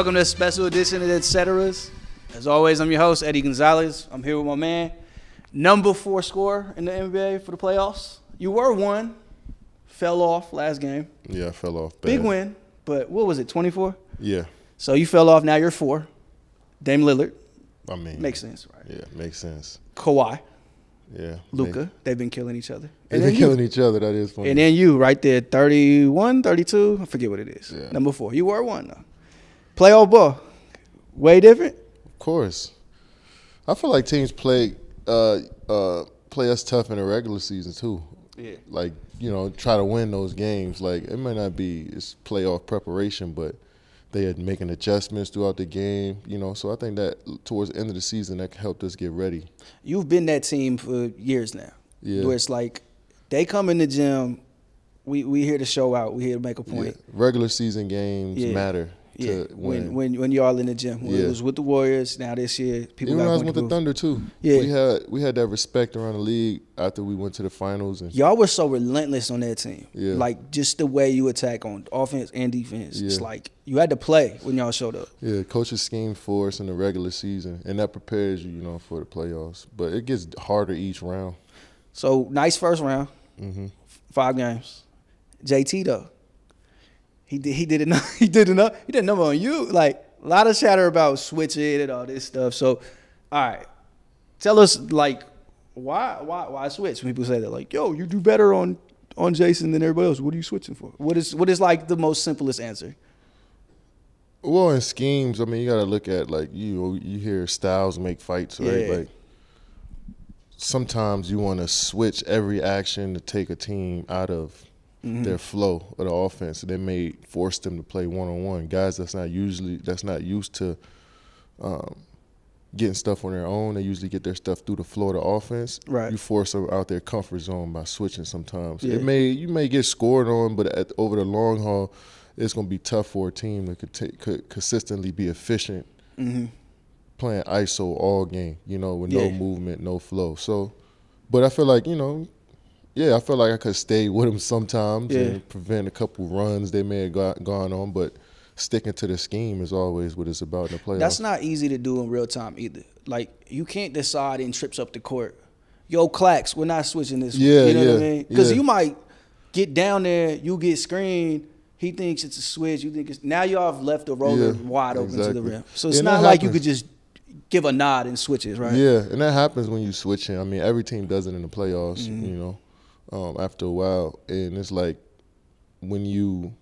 Welcome to a special edition of Etceteras. As always, I'm your host, Eddie Gonzalez. I'm here with my man, number four scorer in the NBA for the playoffs. You were one, fell off last game. Yeah, I fell off. Bad. Big win, but what was it, 24? Yeah, So you fell off, now you're four. Dame Lillard, I mean, makes sense, right? Yeah, makes sense. Kawhi, Yeah, Luka, they've been killing each other. They've been you. killing each other. That is funny. And then you right there, 31, 32, I forget what it is. Yeah. Number four. You were one though. Playoff ball, way different. of course, I feel like teams play uh, uh, play us tough in the regular season too. Yeah. Like you know, try to win those games. Like it might not be it's playoff preparation, but they are making adjustments throughout the game. You know, so I think that towards the end of the season that helped us get ready. You've been that team for years now. Yeah. Where it's like they come in the gym, we we here to show out, we here to make a point. Yeah. Regular season games Yeah. matter Yeah. When when when y'all in the gym. When Yeah. It was with the Warriors. Now this year, people Even I was with the. Thunder too. Yeah. we had we had that respect around the league after we went to the finals, and Y'all were so relentless on that team. Yeah. Like just the way you attack on offense and defense. Yeah. It's like you had to play when y'all showed up. yeah, coaches scheme for us in the regular season, and that prepares you, you know, for the playoffs. But it gets harder each round. So nice first round. hmm five games. JT though, he did he did enough. He did enough. He did a number on you. Like a lot of chatter about switching and all this stuff. So, all right, tell us like why why why switch? When people say that, like, yo, you do better on on Jayson than everybody else. What are you switching for? What is what is like the most simplest answer? Well, in schemes, I mean, you got to look at like you you hear styles make fights, right? Yeah. Like sometimes you want to switch every action to take a team out of Mm-hmm. their flow of the offense. They may force them to play one on one. Guys that's not usually that's not used to um, getting stuff on their own. They usually get their stuff through the flow of the offense. Right. You force them out their comfort zone by switching sometimes. Yeah. It may you may get scored on, but at, over the long haul, it's going to be tough for a team that could, take, could consistently be efficient Mm-hmm. playing ISO all game, you know, with Yeah. no movement, no flow. So, but I feel like, you know, yeah, I felt like I could stay with them sometimes Yeah. and prevent a couple runs they may have got, gone on, but sticking to the scheme is always what it's about in the playoffs. That's not easy to do in real time either. Like you can't decide in trips up the court. Yo, clacks, we're not switching this. one." Yeah, you know what I yeah, mean? Because yeah. you might get down there, you get screened. He thinks it's a switch. You think it's now y'all have left the roller Yeah, wide open to the rim. So it's Yeah, not like you could just give a nod and switches, right? Yeah, and that happens when you switching. I mean, every team does it in the playoffs, Mm-hmm. you know, um, after a while. And it's like when you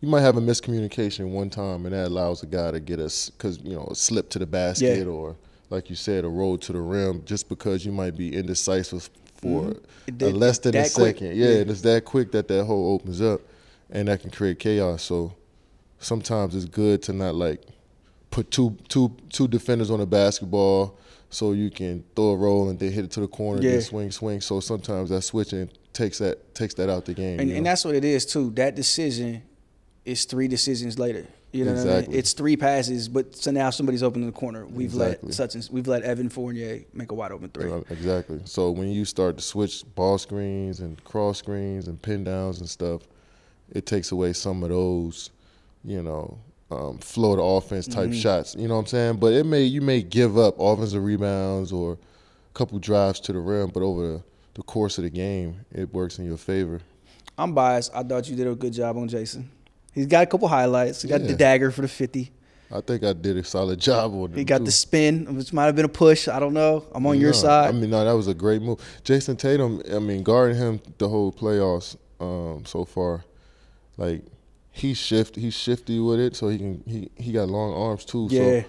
you might have a miscommunication one time, and that allows a guy to get us because you know a slip to the basket Yeah. or like you said, a roll to the rim, just because you might be indecisive for Mhm. It a less than a quick. second. Yeah, Yeah. and it's that quick that that hole opens up, and that can create chaos. So sometimes it's good to not like put two two two defenders on a basketball so you can throw a roll and they hit it to the corner, Yeah. then swing, swing. So sometimes that switching takes that takes that out the game. And, you and that's what it is too. That decision is three decisions later. You know what I mean? It's three passes, but so now somebody's open in the corner. We've Exactly. let such and we've let Evan Fournier make a wide open three. Exactly. So when you start to switch ball screens and cross screens and pin downs and stuff, it takes away some of those, you know, um, flow to offense type Mm-hmm. shots. You know what I'm saying? But it may you may give up offensive rebounds or a couple drives to the rim, but over the, the course of the game, it works in your favor. I'm biased. I thought you did a good job on Jayson. He's got a couple highlights. He got the dagger for the 50. I think I did a solid job on it. He got too. the spin, which might have been a push. I don't know. I'm on your side. I mean, no, that was a great move. Jayson Tatum, I mean, guarding him the whole playoffs um, so far, like he's shift, he's shifty with it, so he can he he got long arms too. Yeah. So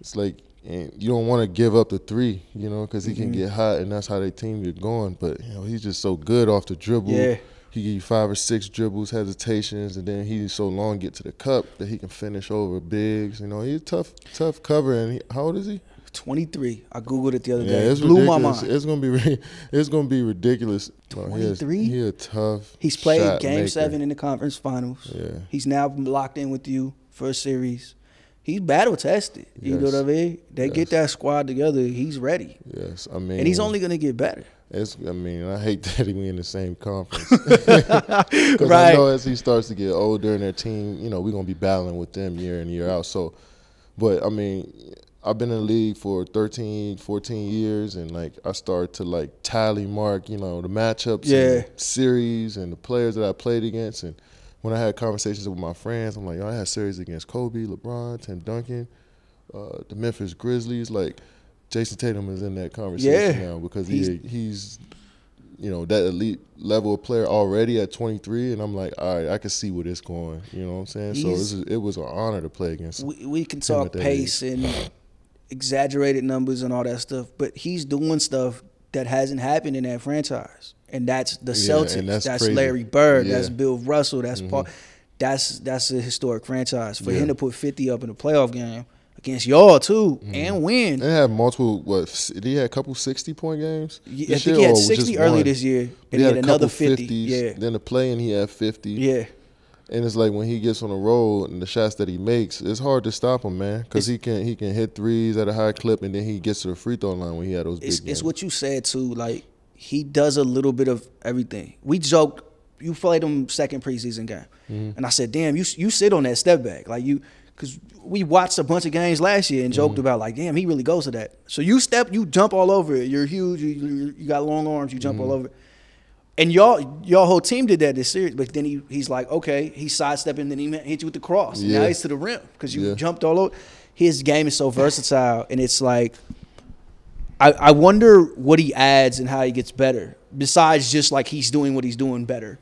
it's like and you don't want to give up the three, you know, because he Mm-hmm. can get hot, and that's how they team get going. But you know, he's just so good off the dribble. Yeah. He give you five or six dribbles, hesitations, and then he's so long get to the cup that he can finish over bigs. You know, he's tough, tough cover. And he, how old is he? 23. I googled it the other Yeah, day. it's Blew my mind. It's gonna be it's gonna be ridiculous. No, he 23? He a tough. He's played Game maker. Seven in the conference finals. Yeah. He's now locked in with you for a series. He's battle tested. You know what I mean? They get that squad together. He's ready, Yes, I mean, and he's only gonna get better. It's, I mean, I hate that we in the same conference. Because Right. I know as he starts to get older and their team, you know, we're gonna be battling with them year in and year out. So, but I mean, I've been in the league for 13, 14 years, and like I started to like tally mark, you know, the matchups, Yeah. and the series, and the players that I played against. And when I had conversations with my friends, I'm like, yo, I had series against Kobe, LeBron, Tim Duncan, uh, the Memphis Grizzlies, like. Jayson Tatum is in that conversation Yeah. now because He's- he he's you know that elite level of player already at 23 and i'm like all right i can see where this going you know what i'm saying so this is, it was an honor to play against we, we can talk pace and exaggerated numbers and all that stuff, but he's doing stuff that hasn't happened in that franchise, and that's the Yeah, Celtics. that's that's. Larry Bird. Yeah. Mm-hmm. That's Bill Russell. That's Paul. That's that's a historic franchise for Yeah. him to put fifty up in a playoff game against y'all too and win. and had multiple what did he had a couple 60 point games Yeah, I think year, he had sixty early one? this year, and But he had a another couple fifty. 50s, Yeah, then the play and he had 50 yeah. And it's like when he gets on the road and the shots that he makes it's hard to stop him man because he can he can hit threes at a high clip and then he gets to the free throw line when he had those big it's, it's what you said too. Like he does a little bit of everything. We joked. You played him second preseason game, Mm-hmm. and I said, "Damn, you you sit on that step back like you." Because we watched a bunch of games last year and joked Mm-hmm. about like, damn, he really goes to that. So you step, you jump all over it. You're huge. You, you, you got long arms. You jump Mm-hmm. all over it. And y'all, y'all whole team did that this series. But then he, he's like, okay, he's sidestepping. Then he hit you with the cross. And Now he's to the rim because you Yeah. jumped all over. His game is so versatile, and it's like I, I wonder what he adds and how he gets better. Besides just like he's doing what he's doing better.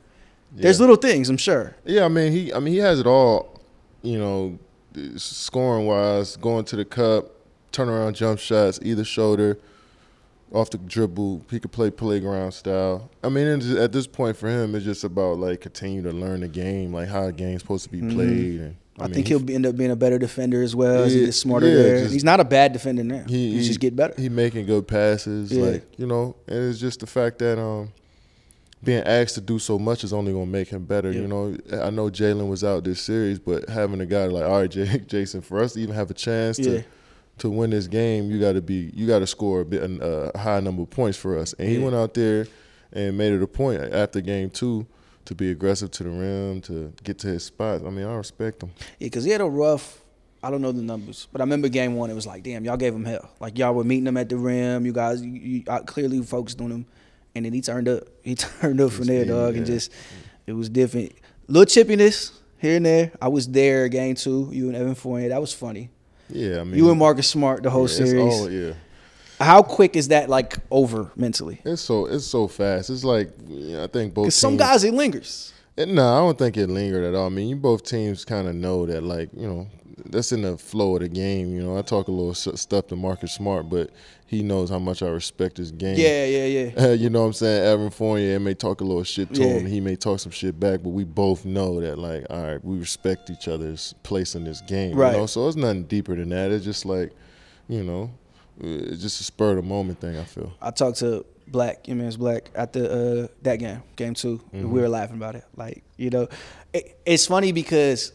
There's little things, I'm sure. Yeah, I mean he I mean he has it all, you know, scoring wise, going to the cup, turnaround jump shots, either shoulder, off the dribble. He could play playground style. I mean, at this point for him, it's just about like continue to learn the game, like how the game's supposed to be played. And I, mean, think he- he'll be, end up being a better defender as well as he gets smarter yeah, there. just- he's not a bad defender now. he, he's he just get better. He making good passes, Yeah. like you know, and it's just the fact that um, being asked to do so much is only gonna make him better. Yeah. You know, I know Jalen was out this series, but having a guy like all right, J- Jayson, for us to even have a chance to Yeah. To win this game, you got to be you got to score a, bit, uh, a high number of points for us. And he Yeah. went out there and made it a point after game two to be aggressive to the rim to get to his spots. I mean, I respect him. Yeah, because he had a rough. I don't know the numbers, but I remember game one. It was like, damn, y'all gave him hell. Like y'all were meeting him at the rim. You guys, you, you I clearly focused on him, and then he turned up. He turned up from there, Yeah, dog, and just it was different. Little chippiness here and there. I was there game two. You and Evan Fournier. That was funny. Yeah, I mean, you and Marcus Smart the whole yeah, series. all- yeah. How quick is that like over mentally? It's so it's so fast. It's like I think both. Because some guys it lingers. No, I don't think it lingered at all. I mean, you both teams kind of know that, like you know, that's in the flow of the game. You know, I talk a little stuff to Marcus Smart, but he knows how much I respect his game. Yeah, yeah, yeah. you know what I'm saying? Evan Fournier may talk a little shit to Yeah. him. He may talk some shit back, but we both know that, like, all right, we respect each other's place in this game. Right. You know? So it's nothing deeper than that. It's just like, you know, it's just a spur of the moment thing, I feel. I talked to Black, your man's Black, after uh, that game, game 2 Mm-hmm. We were laughing about it. Like, you know, it, it's funny because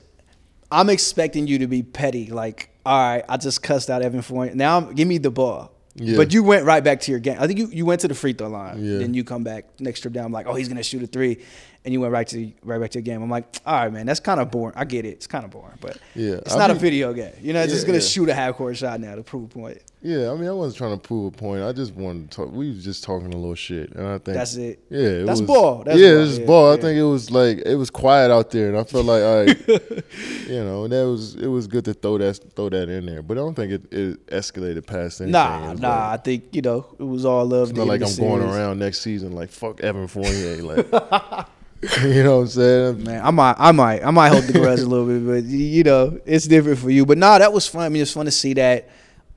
I'm expecting you to be petty. Like, all right, I just cussed out Evan Fournier. Now, give me the ball. Yeah. But you went right back to your game. I think you, you went to the free throw line. Yeah. Then you come back next trip down. I'm like, oh, he's gonna shoot a three, and you went right to right back to your game. I'm like, all right, man, that's kind of boring. I get it. It's kind of boring, but Yeah, it's I not a video game. You're not just gonna yeah. shoot a half court shot now to prove a point. Yeah, I mean, I wasn't trying to prove a point. I just wanted to talk. We was just talking a little shit, and I think That's it. Yeah, it That's was, ball. That's yeah, ball. it's just Yeah, ball. I think it was like it was quiet out there, and I felt like I, you know, that was it was good to throw that throw that in there. But I don't think it, it escalated past anything. Nah, It nah. like- I think you know it was all love. it's not like I'm going around next season like fuck Evan Fournier, like you know what I'm saying? Man, I might, I might, I might hold the grudge a little bit, but you know, it's different for you. But nah, that was fun. I mean, it's fun to see that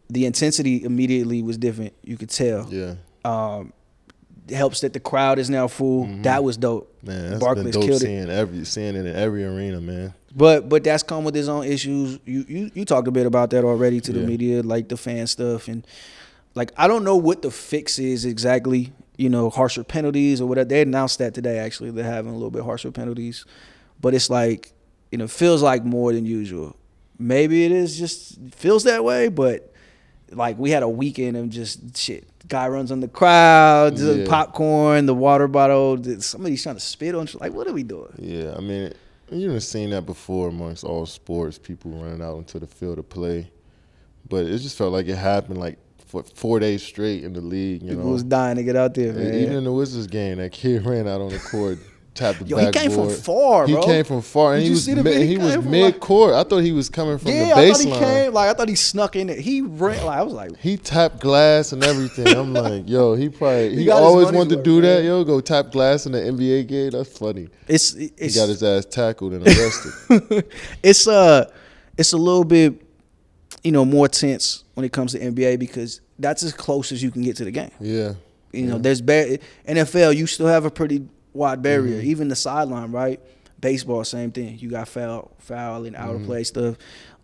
the intensity immediately was different. You could tell. Yeah, Um, it helps that the crowd is now full. That was dope. Mm-hmm. man, that's Barclays been dope killed it. seeing every seeing it in every arena, man. But but that's come with his own issues. You you you talked a bit about that already to the Yeah. media, like the fan stuff and like I don't know what the fix is exactly. You know, harsher penalties or whatever. They announced that today. Actually, they're having a little bit harsher penalties, but it's like you know, feels like more than usual. Maybe it is just feels that way, but like we had a weekend of just shit. Guy runs on the crowd, the Yeah. popcorn, the water bottle. Somebody's trying to spit on. you. Like, what are we doing? Yeah, I mean, you've seen that before amongst all sports, people running out into the field to play. But it just felt like it happened like for four days straight in the league. You People know, was dying to get out there, man. even in the Wizards game, that kid ran out on the court, tapped the Yo, he came from backboard. far, He came from far, and Did he was mid? He he was like- mid court. I thought he was coming from yeah, the I thought he came. Like I thought he snuck in. It. He ran. Like I was like, He tapped glass and everything. I'm like, yo, he probably He he, always wanted to worth, do that. Yo, go tap glass in the NBA game. That's funny. it's He got his ass tackled and arrested. it's uh it's a little bit you know more tense when it comes to NBA because that's as close as you can get to the game. yeah, You know, there's bar- NFL. You still have a pretty wide barrier. Mm-hmm. Even the sideline, right? Baseball, same thing. You got foul, foul and out of Mm-hmm. play stuff.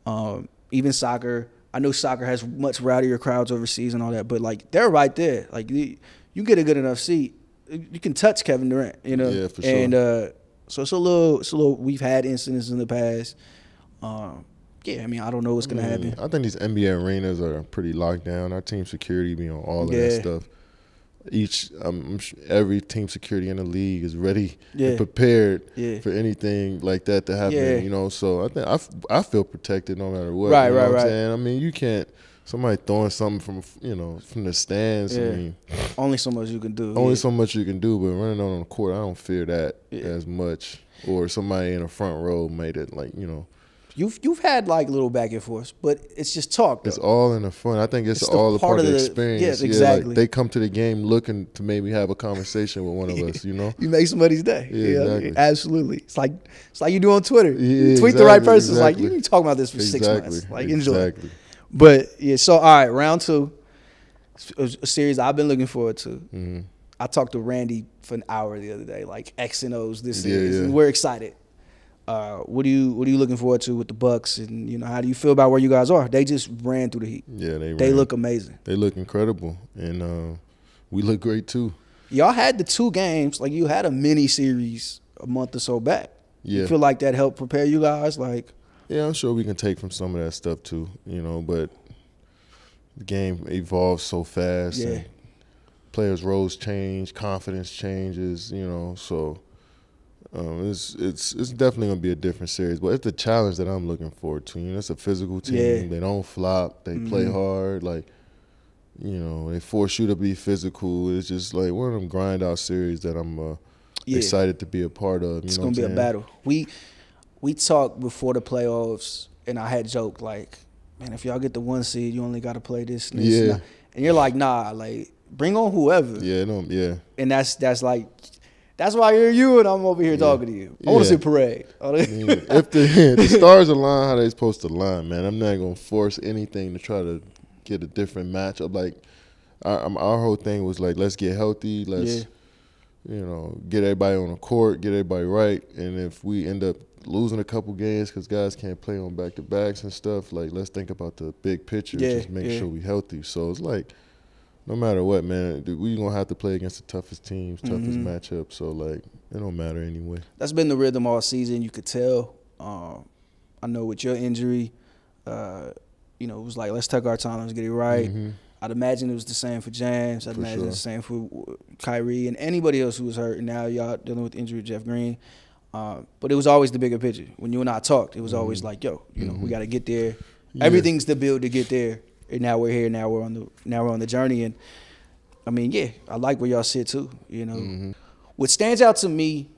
Um, even soccer. I know soccer has much rowdier crowds overseas and all that, but like they're right there. Like you, you get a good enough seat, you can touch Kevin Durant. You know, Yeah, for sure. and uh, so it's a little, it's a little. We've had incidents in the past. Um, yeah, I mean, I don't know what's gonna happen. Mm, I think these NBA arenas are pretty locked down. Our team security be on all of that stuff. Each, um, every team security in the league is ready Yeah. and prepared Yeah. for anything like that to happen. Yeah. You know, so I think I, f- I feel protected no matter what. Right, you know right, what right. I'm saying? I mean, you can't somebody throwing something from you know from the stands. Yeah. I mean, Only so much you can do. only yeah. so much you can do, but running out on the court, I don't fear that Yeah. as much. Or somebody in the front row made it like you know. You've you've had like a little back and forth, but it's just talk. Though. It's all in the fun. I think it's, It's all a part part, of the experience. yes, Yeah, exactly. like they come to the game looking to maybe have a conversation with one of us. You know. You make somebody's day. Yeah, You know? exactly. Absolutely. It's like it's like you do on Twitter. you Yeah, tweet the right exactly, person. It's like you exactly. been talking about this for six months. Like enjoy. Exactly. But yeah, so all right, round two. A series I've been looking forward to. hmm I talked to Randy for an hour the other day, like X and O's this Yeah, series, yeah. and we're excited. Uh, what do you what are you looking forward to with the Bucks, and you know how do you feel about where you guys are? They just ran through the heat. Yeah, they They ran. look amazing. they look incredible, and uh, we look great too. Y'all had the two games, like you had a mini series a month or so back. You Yeah, feel like that helped prepare you guys? Like, yeah, I'm sure we can take from some of that stuff too. You know, but the game evolves so fast. Yeah. And players' roles change, confidence changes. You know, so. Um, it's it's it's definitely gonna be a different series, but it's the challenge that I'm looking forward to. You know, it's a physical team. Yeah. They don't flop. They play Mhm. hard. Like, you know, they force you to be physical. It's just like one of them grind out series that I'm uh, yeah, excited to be a part of. It's gonna be I'm a battle. We we talked before the playoffs, and I had joked like, "Man, if y'all get the one seed, you only got to play this." And, this Yeah. that." and you're like, "Nah, like bring on whoever." Yeah, no, yeah, And that's that's like. That's why you're you and I'm over here Yeah. talking to you. I want to see a parade. If the the stars align how they supposed to align, man, I'm not gonna force anything to try to get a different matchup. Like, our, our whole thing was like, let's get healthy, let's you know get everybody on the court, get everybody right, and if we end up losing a couple games because guys can't play on back to backs and stuff, like let's think about the big picture, Yeah, just make yeah. sure we healthy. So it's like. No matter what, man, we gonna have to play against the toughest teams, toughest Mhm. matchups. So like, it don't matter anyway. that's been the rhythm all season. You could tell. Um, I know with your injury, uh, you know, it was like let's take our time, let's get it right. Mhm. I'd imagine it was the same for James. I'd For imagine sure. the same for uh, Kyrie and anybody else who was hurt. And now y'all dealing with the injury Jeff Green. Uh, but it was always the bigger picture. When you and I talked, it was always Mhm. like, yo, you know, we Mhm. got to get there. Yeah. Everything's to build to get there. And now we're here. Now we're on the now we're on the journey. And I mean, yeah, I like where y'all sit too. You know, Mhm. what stands out to me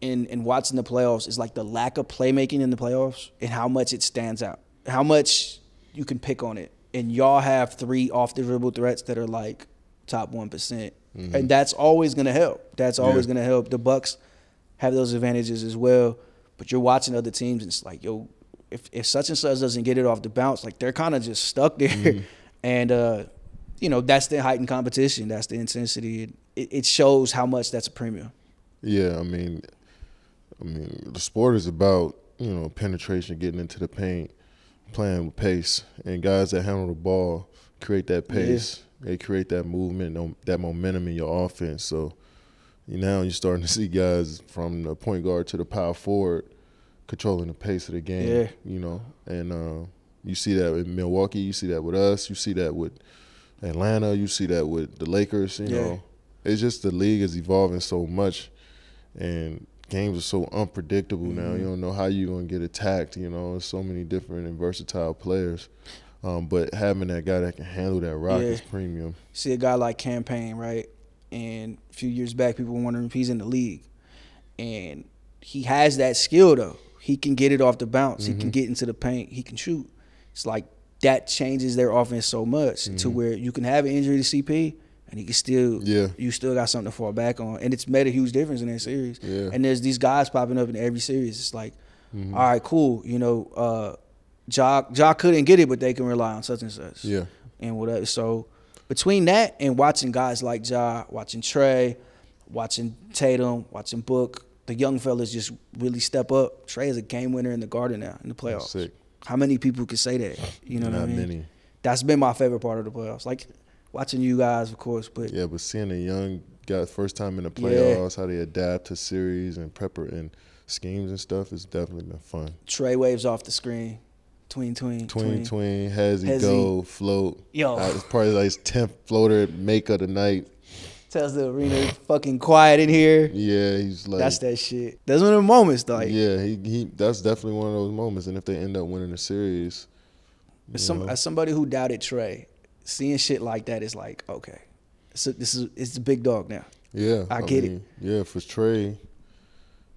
in in watching the playoffs is like the lack of playmaking in the playoffs and how much it stands out. How much you can pick on it. And y'all have three off the dribble threats that are like top one Mhm. and that's always gonna help. That's always Yeah. gonna help. The Bucks have those advantages as well. But you're watching other teams and it's like, yo, if, if such and such doesn't get it off the bounce, like they're kind of just stuck there. Mhm. And uh, you know, that's the heightened competition. That's the intensity. It, it, shows how much that's a premium. Yeah, I mean, I mean, the sport is about you know penetration, getting into the paint, playing with pace, and guys that handle the ball create that Yeah. pace. They create that movement, that momentum in your offense. So now you're starting to see guys from the point guard to the power forward controlling the pace of the game. Yeah. You know, and uh, You see that in Milwaukee. You see that with us. You see that with Atlanta. You see that with the Lakers. You Yeah. know, it's just the league is evolving so much, and games are so unpredictable now. Mm-hmm. You don't know how you're gonna get attacked. You know, there's so many different and versatile players. Um, but having that guy that can handle that rock Yeah. is premium. see a guy like Cam Payne, right? And a few years back, people were wondering if he's in the league, and he has that skill though. He can get it off the bounce. Mm-hmm. He can get into the paint. He can shoot. It's like that changes their offense so much to where you can have an injury to CP and he can still Mm-hmm. Yeah. you still got something to fall back on, and it's made a huge difference in that series. Yeah. Mm-hmm. And there's these guys popping up in every series. It's like, all right, cool. You know, uh, Ja Ja couldn't get it, but they can rely on such and such Yeah. and whatever. So between that and watching guys like Ja, watching Trae, watching Tatum, watching Book, the young fellas just really step up. Trae is a game winner in the Garden now in the playoffs. Sick. How many people could say that? You know what I Not mean? many. That's been my favorite part of the playoffs. Like watching you guys, of course, but Yeah, but seeing a young guy first time in the Yeah. playoffs, how they adapt to series and prepper and schemes and stuff, it's definitely been fun. Trae waves off the screen, tween tween Tween, tween, has he Has go, float. Yo. Uh, it's probably like his 10th floater make of the night. Tells the arena fucking quiet in here. Yeah, he's like, That's that shit. That's one of the moments, though. Like, yeah, he, he that's definitely one of those moments. And if they end up winning the series, As, some, as somebody who doubted Trae, seeing shit like that is like, okay, so this is it's the big dog now. yeah, I get it. Yeah, for Trae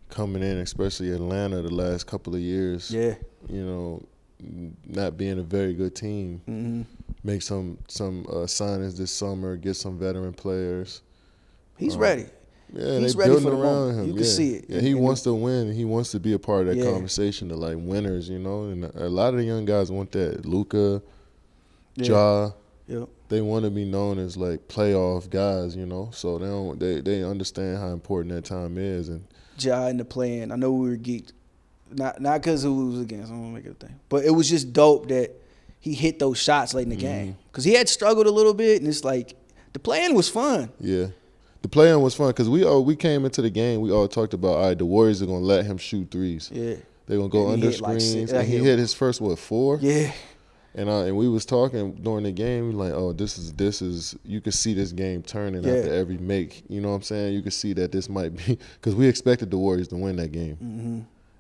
coming in, especially Atlanta, the last couple of years, Yeah. you know, not being a very good team. hmm make some some uh, signings this summer, get some veteran players. He's Uh, ready. Yeah, He's ready for the around moment. him. You can see it. Yeah, he And- wants to win. He wants to be a part of that Yeah. conversation of like winners, you know. And a lot of the young guys want that. Luka, Yeah. Ja, Yep. they want to be known as like playoff guys, you know. So they don't they they understand how important that time is, and Ja in the play-in. I know we were geeked, not not because who was against. I don't want to make it a thing, but it was just dope that he hit those shots late in the Mm-hmm. game because he had struggled a little bit, and it's like the play-in was fun. yeah. The play-in was fun because we all we came into the game. We all talked about all right. The Warriors are gonna let him shoot threes. Yeah. They're gonna go And under like, screens, uh, and he hit his first what four? Yeah. And uh, and we was talking during the game, we like, oh, this is this is you could see this game turning Yeah. after every make. You know what I'm saying? You could see that this might be because we expected the Warriors to win that game, hmm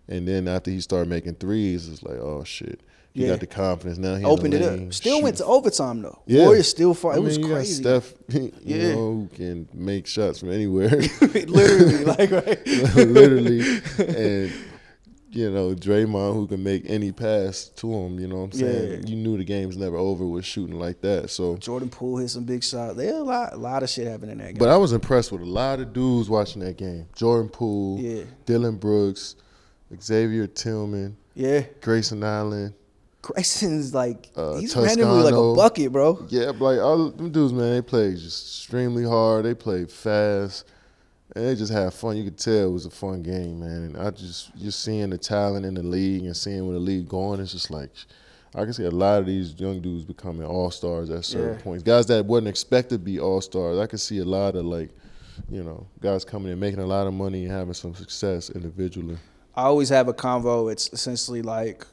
and then after he started making threes, it's like, oh shit, he Yeah. got the confidence now. He Opened it up. Still went to overtime though. Yeah. Warriors still fought. I It mean, was crazy. Steph, you Yeah. know, who can make shots from anywhere, Literally, like right. literally, and you know Draymond who can make any pass to him. You know what I'm saying? Yeah. You knew the game's never over with shooting like that. So Jordan Poole hit some big shots. There a lot, a lot of shit happening in that game. But I was impressed with a lot of dudes watching that game. Jordan Poole, Yeah. Dillon Brooks, Xavier Tillman, yeah, Grayson Allen. Grayson's like Uh, he's randomly like a bucket, bro. Yeah, like all them dudes, man, they play just extremely hard. They play fast. And they just had fun. You could tell it was a fun game, man. And I just just seeing the talent in the league and seeing where the league going, it's just like I can see a lot of these young dudes becoming all stars at certain Yeah. points. Guys that wasn't expected to be all stars. I could see a lot of like, you know, guys coming in making a lot of money and having some success individually. I always have a convo. It's essentially like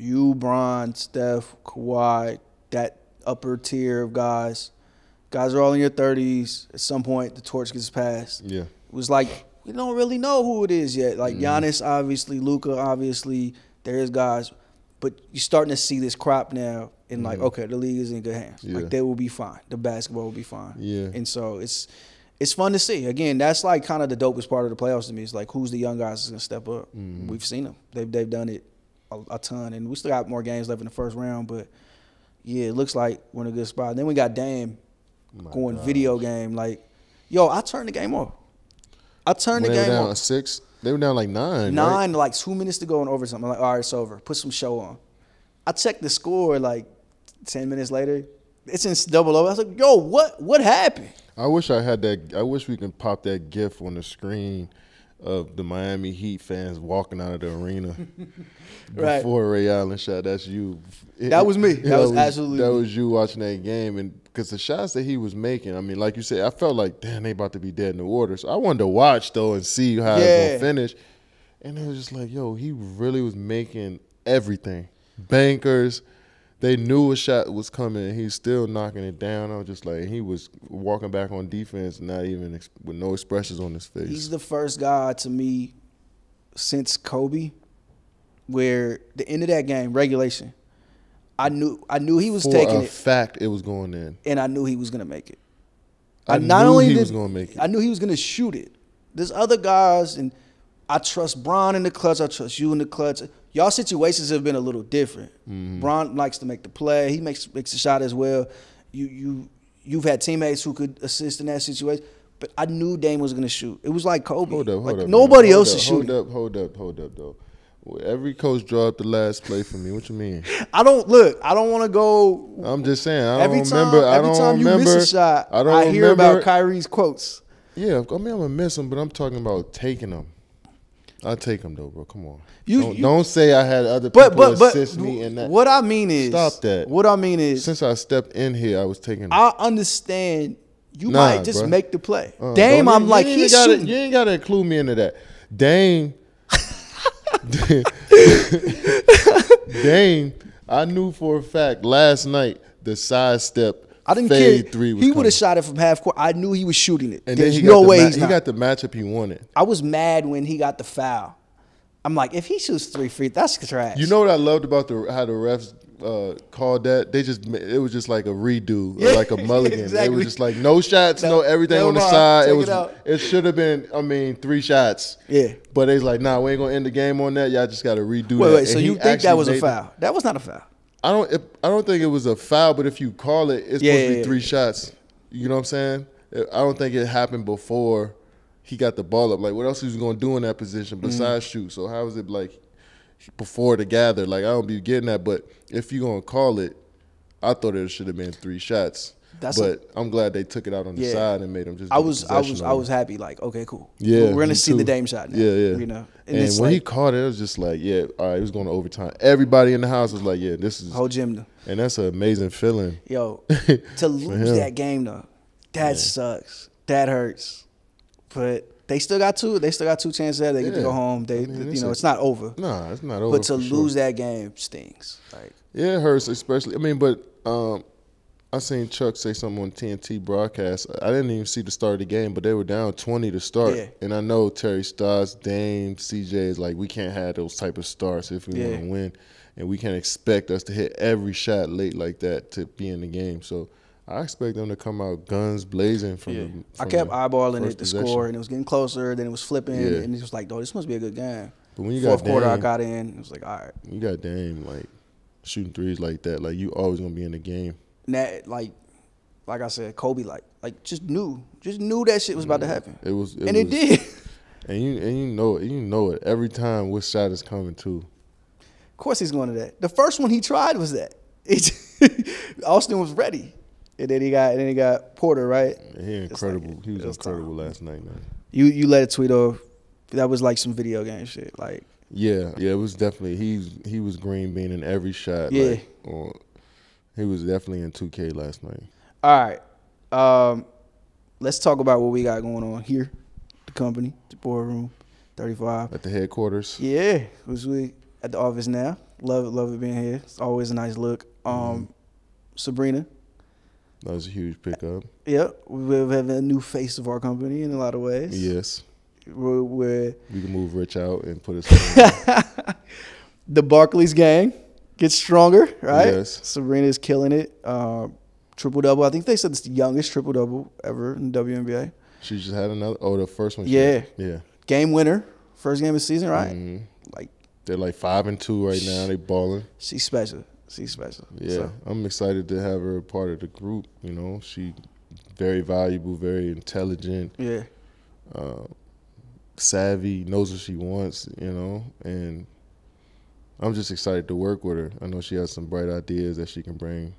you, Bron, Steph, Kawhi, that upper tier of guys. Guys are all in your thirties. At some point, the torch gets passed. Yeah. It was like we don't really know who it is yet. Like Mm-hmm. Giannis, obviously, Luka, obviously. There's guys, but you're starting to see this crop now. And like, okay, the league is in good hands. Mm-hmm. Yeah. Like they will be fine. The basketball will be fine. Yeah. And so it's it's fun to see. Again, that's like kind of the dopest part of the playoffs to me. It's like who's the young guys that's gonna step up. Mm-hmm. We've seen them. They've they've done it a, a ton, and we still got more games left in the first round. But yeah, it looks like we're in a good spot. Then we got Dame My going God. video game. Like, yo, I turned the game off. I turned When the game down off. six, they were down like nine. right? Nine, like two minutes to go and over something. I'm like, all right, it's over. Put some show on. I checked the score like ten minutes later. It's in double over. I was like, yo, what what happened? I wish I had that. I wish we can pop that GIF on the screen of the Miami Heat fans walking out of the arena Right. before Ray Allen shot. That's you. That was me. That was absolutely that me. was you watching that game, and because the shots that he was making, I mean, like you said, I felt like damn, they about to be dead in the water. So I wanted to watch though and see how it's Yeah. gonna finish, and it was just like, yo, he really was making everything, bankers. They knew a shot was coming, and he's still knocking it down. I was just like, he was walking back on defense, not even ex- with no expressions on his face. He's the first guy to me since Kobe, where the end of that game, regulation, I knew I knew he was For taking a it, fact, it was going in. and I knew he was gonna make it. I, not knew only he did- was going to make it. I knew he was gonna shoot it. There's other guys, and I trust Bron in the clutch. I trust you in the clutch. Y'all situations have been a little different. Mm-hmm. Bron likes to make the play. He makes makes a shot as well. You you you've had teammates who could assist in that situation. But I knew Dame was gonna shoot. It was like Kobe. Hold up, hold like up. nobody man. Hold else up, is shooting. Hold up, hold up, hold up, though. Every coach draw up the last play for me. What you mean? I don't look. I don't want to go. I'm just saying. I every don't time, remember. I every don't time you remember. miss a shot, I don't I hear remember. about Kyrie's quotes. Yeah, I mean I'm gonna miss them, but I'm talking about taking them. I take them though, bro. Come on. You- don't, you- don't say I had other people but but assist me in that. what I mean is Stop that. What I mean is Since I stepped in here, I was taking. Them. I understand you Nah, might just bruh. make the play. Uh, Dame, I'm even- like you ain't he's gotta, shooting. You ain't gotta include me into that. Dame. Dame. I knew for a fact last night the sidestep I didn't care. three he would have shot it from half court. I knew he was shooting it. And There's then he no way the ma- he's he got the matchup he wanted. I was mad when he got the foul. I'm like, if he shoots three free, that's trash. You know what I loved about the how the refs uh, called that? They just it was just like a redo, or like a mulligan. It exactly. was just like no shots, no, No, everything never on the side. Take it was it it should have been. I mean, three shots. Yeah. But they was like, nah, we ain't gonna end the game on that. Y'all just got to redo Wait, that. wait. So And you think that was a foul? That was not a foul. I don't. It, I don't think it was a foul, but if you call it, it's Yeah, supposed to be three shots. You know what I'm saying? I don't think it happened before he got the ball up. Like, what else he was gonna do in that position Mm-hmm. besides shoot? So how is it like before the gather? Like, I don't be getting that. But if you gonna call it, I thought it should have been three shots. That's but i I'm glad they took it out on the Yeah. side and made him just. I was, I was, I was happy. Like, okay, cool. Yeah, we're gonna see the. Dame shot now. Yeah, yeah. You know, And, and, when he caught it, it was just like, yeah, all right, it was going to overtime. Everybody in the house was like, yeah, this is, whole gym. and that's an amazing feeling. Yo, to lose that game though, that sucks. That hurts. But they still got two. They still got two chances. There. They get to go home. They, I mean, you know, a- it's not over. Nah, it's not over. But to for sure. lose that game stings. Like, Yeah, it hurts, especially. I mean, but um, I seen Chuck say something on TNT broadcast. I didn't even see the start of the game, but they were down twenty to start. Yeah. And I know Terry Stotts, Dame, CJ is like, we can't have those type of starts if we Yeah. want to win, and we can't expect us to hit every shot late like that to be in the game. So I expect them to come out guns blazing from. yeah. The, I kept eyeballing it, the possession. score, and it was getting closer. Then it was flipping, Yeah. and it was like, oh, this must be a good game. But when you Fourth got quarter, I got in. It was like, all right. You got Dame like shooting threes like that. Like you always gonna be in the game. And that, like, like I said, Kobe, like, like just knew, just knew that shit was about to mm-hmm. happen, It was, it and it did. And you and you know it. You know it every time. Which shot is coming too? Of course he's going to that. The first one he tried was that. It, Austin was ready, and then he got and then he got Porter right. He It's like- incredible. he was was incredible last night, man. You you let a tweet off. That was like some video game shit. Like Yeah, yeah. It was definitely he. He was green bean in every shot. Yeah. Like, on- he was definitely in 2K last night. all right, um, let's talk about what we got going on here, the company, the boardroom, thirty five. At the headquarters. Yeah, was we at the office now. Love it, love it being here. It's always a nice look. Um, Mm-hmm. Sabrina, That was a huge pickup. yep, we have a new face of our company in a lot of ways. Yes. we're, we're We can move Rich out and put us. the Barclays gang gets stronger, right? Yes. Sabrina's killing it. Um, triple double. I think they said it's the youngest triple double ever in the WNBA. she just had another. Oh, the first one. Yeah. had. Yeah. Game winner, first game of the season, right? Mhm. Like They're like five and two right now. They balling. she's special. She's special. Yeah, So, I'm excited to have her a part of the group. You know, she very valuable, very intelligent, yeah. uh, savvy, knows what she wants. You know, and I'm just excited to work with her. I know she has some bright ideas that she can bring.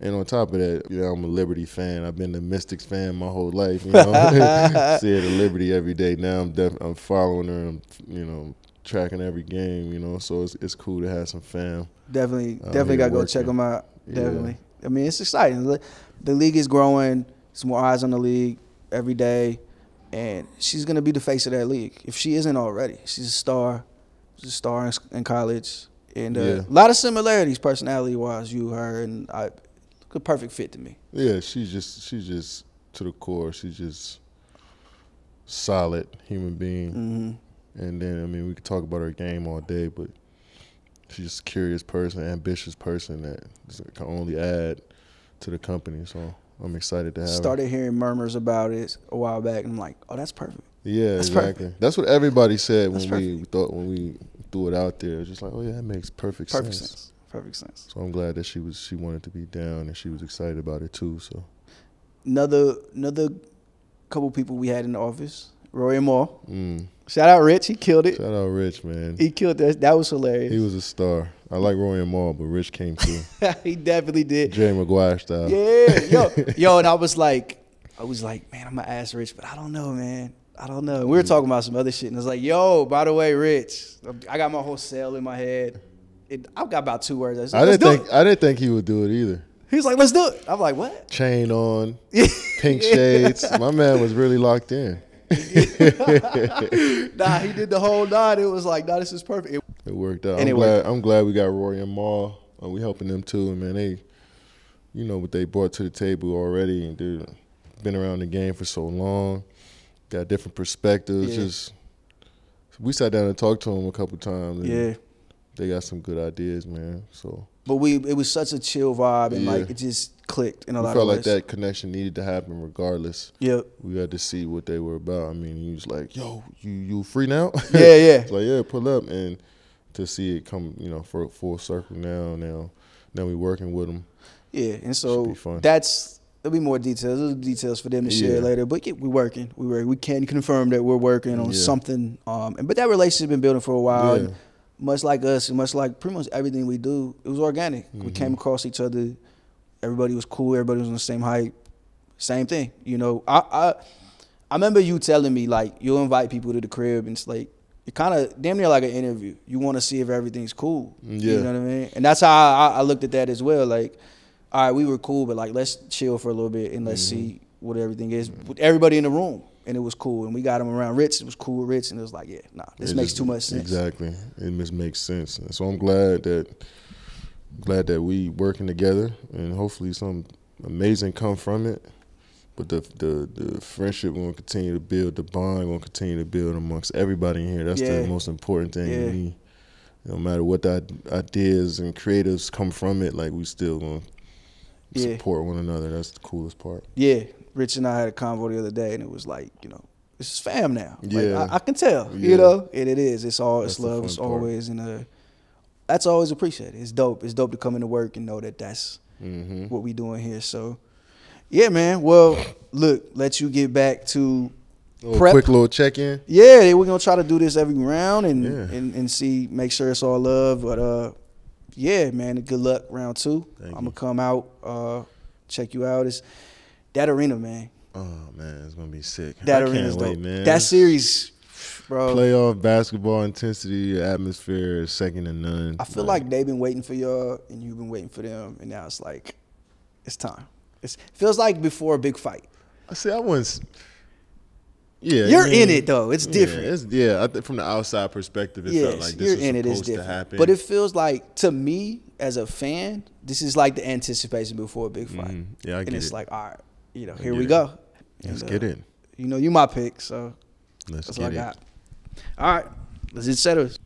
And on top of that, you know, I'm a Liberty fan. I've been a Mystics fan my whole life. You know, see her at Liberty every day. Now I'm def- I'm following her. I'm you know tracking every game. You know, so it's it's cool to have some fam. Definitely, definitely gotta go check them out. Yeah. Definitely. I mean, it's exciting. The- The league is growing. There's more eyes on the league every day, and she's gonna be the face of that league if she isn't already. She's a star. She's a star in, in college. and uh, Yeah. a lot of similarities personality wise. You, her, and I, a perfect fit to me. Yeah, she's just she's just to the core. She's just solid human being. hmm And then I mean we could talk about her game all day, but she's just a curious person, ambitious person that can only add to the company. So I'm excited to have. Started hearing murmurs about it a while back, and I'm like, oh, that's perfect. Yeah, That's exactly. That's what everybody said That's when we thought when we threw it out there. It's just like, oh yeah, that makes perfect, Perfect sense. sense. Perfect sense. So I'm glad that she was she wanted to be down and she was excited about it too. So Another another couple people we had in the office, Rory and Mal. mm. Shout out Rich, he killed it. shout out Rich, man. He killed that. That was hilarious. He was a star. I like Rory and Mal, but Rich came through. he definitely did. Jerry Maguire style. Yeah, yo, yo, and I was like, I was like, man, I'm gonna ask Rich, but I don't know, man. I don't know. We were mm. talking about some other shit, and I was like, yo, by the way, Rich, I got my whole sale in my head. It, I've got about two words. I, I didn't think it." I didn't think he would do it either. He was like, let's do it. I'm like, what? Chain on, pink shades. My man was really locked in. nah, he did the whole nine. It was like, nah, this is perfect. It- It worked out. I'm glad. worked. I'm glad we got Rory and Mal. Uh, we helping them too, and man, they, you know what they brought to the table already, and they've been around the game for so long, got different perspectives. Yeah. Just we sat down and talked to them a couple times. And yeah, they got some good ideas, man. So but we it was such a chill vibe, and Yeah. like it just clicked in a we lot felt of like that connection needed to happen regardless. Yep. We had to see what they were about. I mean, he was like, "Yo, you you free now?" Yeah, yeah. Like, yeah, pull up, and to see it come, you know, for full circle now. Now, now we working with them. Yeah, and be so that's there'll be more details. There's details for them to share Yeah. later. But yeah, we working. We work. We can confirm that we're working on Yeah. something. Um, and but that relationship been building for a while. Yeah. And much like us, much like pretty much everything we do, it was organic. We Mm-hmm. came across each other. Everybody was cool. Everybody was on the same height. Same thing. You know, I I, I remember you telling me like you'll invite people to the crib and it's like. It kind of damn near like an interview. You want to see if everything's cool. Yeah. You know what I mean? And that's how I, I looked at that as well. Like, all right, we were cool, but like, let's chill for a little bit and let's see what everything is with everybody in the room. And it was cool. And we got him around Rich. It was cool with Rich. And it was like, yeah, nah, this It makes just- too much sense. Exactly, it just makes sense. And so I'm glad that glad that we working together, and hopefully some amazing come from it. But the the the friendship we're gonna continue to build, the bond we're gonna continue to build amongst everybody in here. That's Yeah. the most important thing Yeah. to me. No matter what the ideas and creatives come from it, like we still gonna Yeah. support one another. That's the coolest part. Yeah. Rich and I had a convo the other day, and it was like, you know, this is fam now. Like, Yeah. I, I can tell, Yeah. you know, and it is. It's all, it's That's the love. It's part. always, in uh, that's always appreciated. It's dope. It's dope to come into work and know that that's hmm what we doing here. So, yeah, man. Well, look, let you get back to prep. quick little check in. Yeah, we're gonna try to do this every round and, Yeah. and and see, make sure it's all love. But uh, yeah, man. Good luck round two. Thank I'm you. gonna come out, uh, check you out. It's that arena, man. Oh man, it's gonna be sick. That I arena is wait, dope. man. That series, bro. playoff basketball intensity, atmosphere is second to none. I feel like they've been waiting for y'all, and you've been waiting for them, and now it's like, it's time. It feels like before a big fight. I see. I once. Yeah, You're I mean, in it though. It's yeah, different. it's, yeah, I think from the outside perspective, it yes, felt like this you're was in it. It's supposed to happen. But it feels like to me as a fan, this is like the anticipation before a big fight. Mhm. Yeah, I and get it's it. like, all right, you know, here we it. go. Let's And, get uh, in. You know, you my pick, so Let's that's get what I it. All right, let's hit setters.